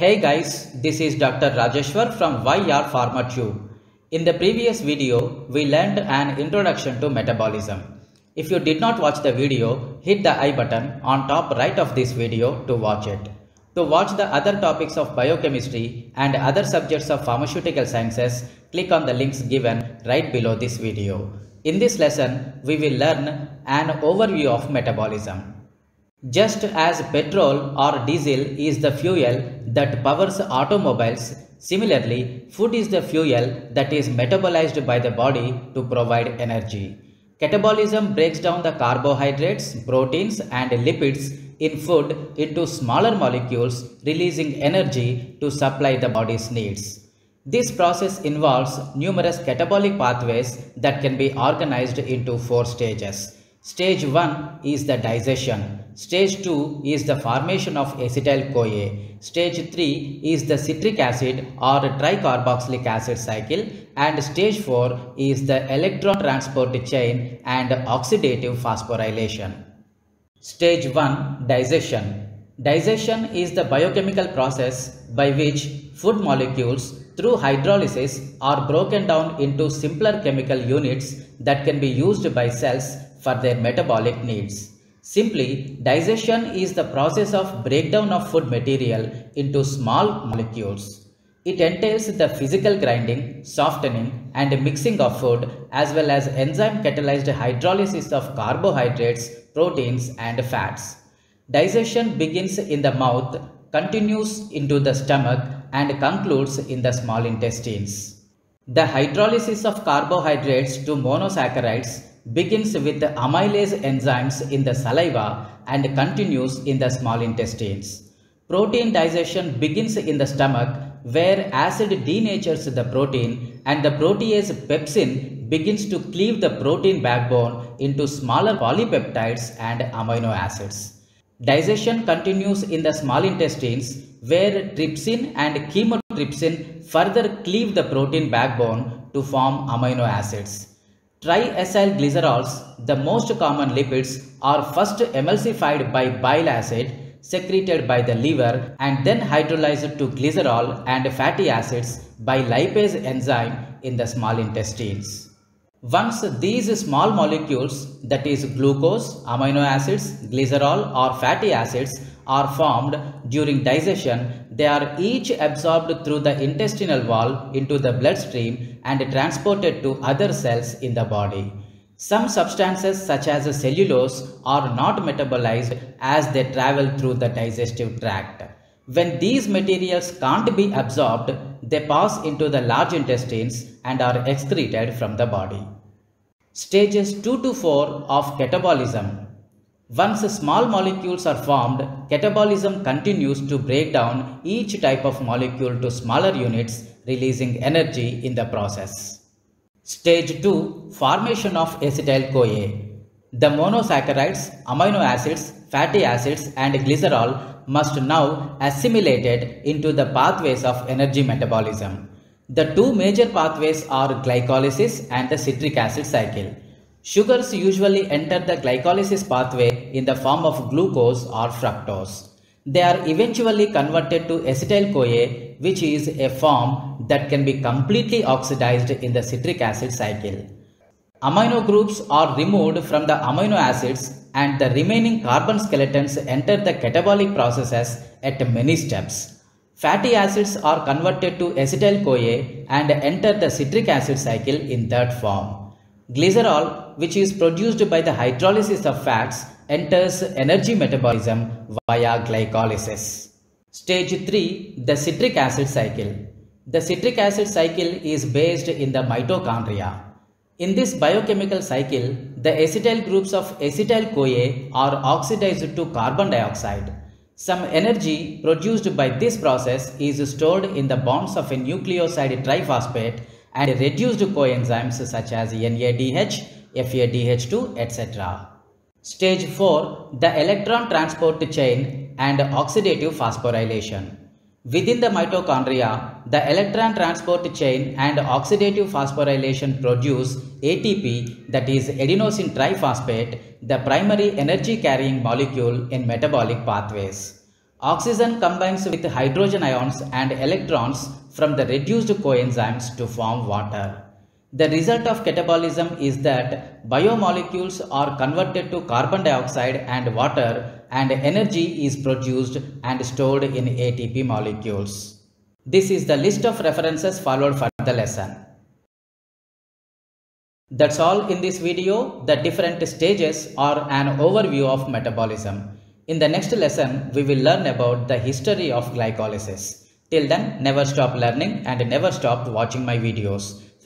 Hey guys, this is Dr. Rajeshwar from YR PharmaTube. In the previous video, we learned an introduction to metabolism. If you did not watch the video, hit the I button on top right of this video to watch it. To watch the other topics of biochemistry and other subjects of pharmaceutical sciences, click on the links given right below this video. In this lesson, we will learn an overview of metabolism. Just as petrol or diesel is the fuel that powers automobiles, similarly, food is the fuel that is metabolized by the body to provide energy. Catabolism breaks down the carbohydrates, proteins, and lipids in food into smaller molecules, releasing energy to supply the body's needs. This process involves numerous catabolic pathways that can be organized into four stages. Stage 1 is the digestion. Stage 2 is the formation of acetyl CoA. Stage 3 is the citric acid or tricarboxylic acid cycle. And stage 4 is the electron transport chain and oxidative phosphorylation. Stage 1 Digestion Digestion is the biochemical process by which food molecules through hydrolysis are broken down into simpler chemical units that can be used by cells for their metabolic needs. Simply, digestion is the process of breakdown of food material into small molecules. It entails the physical grinding, softening, and mixing of food as well as enzyme catalyzed hydrolysis of carbohydrates, proteins, and fats. Digestion begins in the mouth, continues into the stomach, and concludes in the small intestines. The hydrolysis of carbohydrates to monosaccharides begins with the amylase enzymes in the saliva and continues in the small intestines. Protein digestion begins in the stomach where acid denatures the protein and the protease pepsin begins to cleave the protein backbone into smaller polypeptides and amino acids. Digestion continues in the small intestines where trypsin and chymotrypsin further cleave the protein backbone to form amino acids. Triacyl glycerols, the most common lipids, are first emulsified by bile acid secreted by the liver and then hydrolyzed to glycerol and fatty acids by lipase enzyme in the small intestines. Once these small molecules that is glucose, amino acids, glycerol or fatty acids are formed during digestion, they are each absorbed through the intestinal wall into the bloodstream and transported to other cells in the body. Some substances such as cellulose are not metabolized as they travel through the digestive tract. When these materials can't be absorbed, they pass into the large intestines and are excreted from the body. Stages 2 to 4 of catabolism once small molecules are formed, catabolism continues to break down each type of molecule to smaller units, releasing energy in the process. Stage 2 Formation of acetyl CoA. The monosaccharides, amino acids, fatty acids, and glycerol must now assimilated into the pathways of energy metabolism. The two major pathways are glycolysis and the citric acid cycle. Sugars usually enter the glycolysis pathway in the form of glucose or fructose. They are eventually converted to acetyl CoA, which is a form that can be completely oxidized in the citric acid cycle. Amino groups are removed from the amino acids and the remaining carbon skeletons enter the catabolic processes at many steps. Fatty acids are converted to acetyl CoA and enter the citric acid cycle in that form. Glycerol, which is produced by the hydrolysis of fats, enters energy metabolism via glycolysis. Stage 3 The citric acid cycle. The citric acid cycle is based in the mitochondria. In this biochemical cycle, the acetyl groups of acetyl CoA are oxidized to carbon dioxide. Some energy produced by this process is stored in the bonds of a nucleoside triphosphate and reduced coenzymes such as NADH, FADH2, etc. Stage 4 The electron transport chain and oxidative phosphorylation. Within the mitochondria, the electron transport chain and oxidative phosphorylation produce ATP that is adenosine triphosphate, the primary energy carrying molecule in metabolic pathways. Oxygen combines with hydrogen ions and electrons from the reduced coenzymes to form water. The result of catabolism is that biomolecules are converted to carbon dioxide and water and energy is produced and stored in ATP molecules. This is the list of references followed for the lesson. That's all in this video. The different stages are an overview of metabolism. In the next lesson, we will learn about the history of glycolysis. Till then, never stop learning and never stop watching my videos.